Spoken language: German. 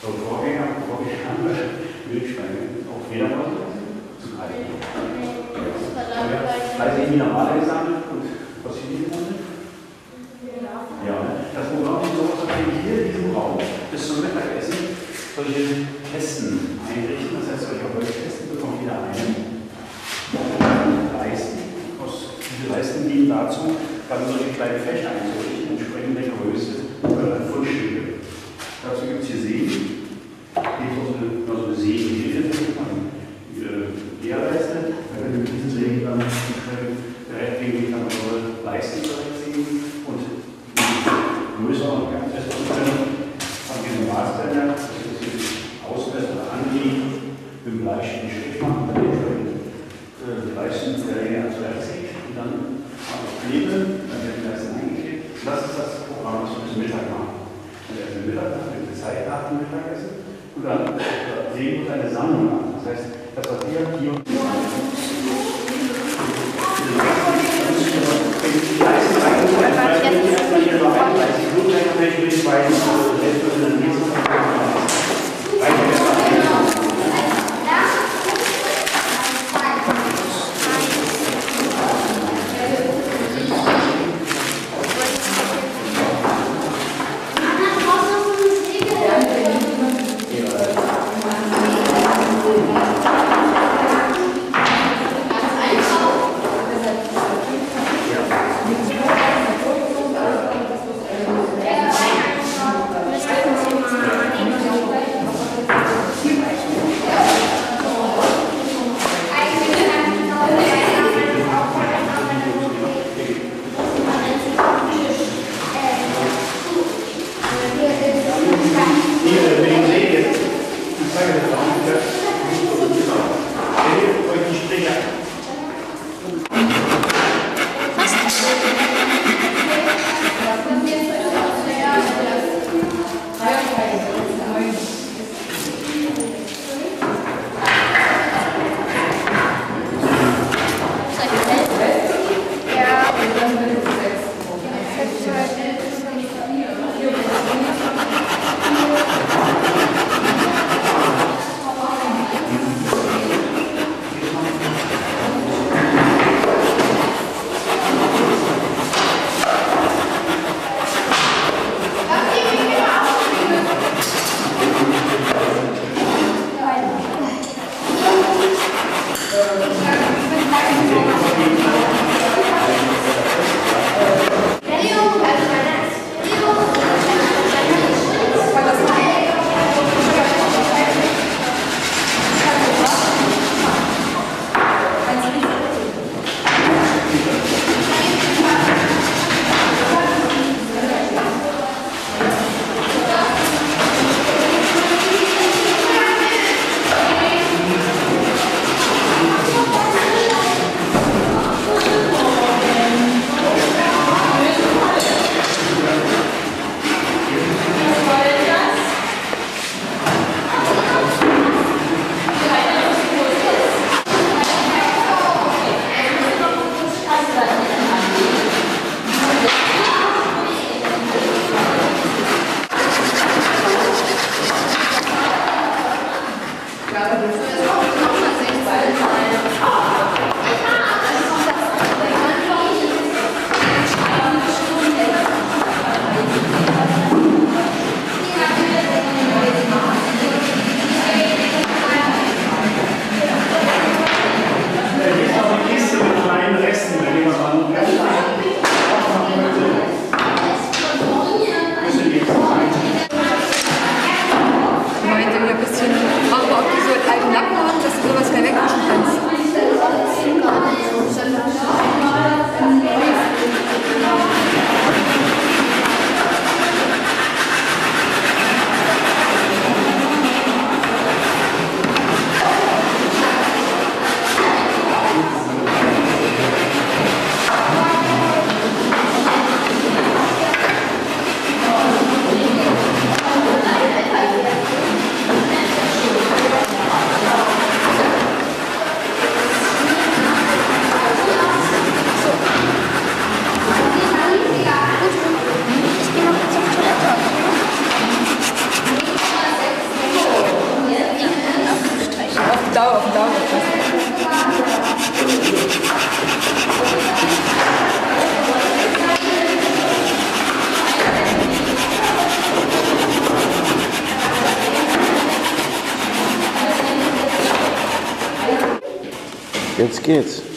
So, Vorgänger, Vorgänger wir Wildschweine. Auch Fledermäuse zum Halten. Also die Minerale gesammelt und Fossilien gesammelt? Ja, das Programm sieht so wenn ich hier in diesem Raum bis zum Mittagessen solche Kästen einrichten. Das heißt, solche Holzkästen bekommen jeder einen. Leisten. Aus, diese Leisten dienen dazu, dann solche kleine Fächer einzurichten, entsprechend der Größe oder Fundstücke. Dazu gibt es hier Seen. Hier ist so eine, so eine Seehilfe, die Leerleiste. Da können wir mit diesen Seen dann bereitgehen, kann man eure Leisten bereitziehen und größer und ganz fest können von Maßbänder, das ist hier ausmessen oder mit dem Bleistift Strich machen, dann die Leisten der Länge als Werkzeug und dann haben wir Klebe, dann werden die Leisten eingeklebt. Das ist das Programm, was wir bis Mittag machen. Wir essen Mittag, dann wird Zeit nach dem Mittagessen und dann sehen wir uns eine Sammlung an. Das heißt, das, was wir hier und Müsste significado de Jetzt geht's.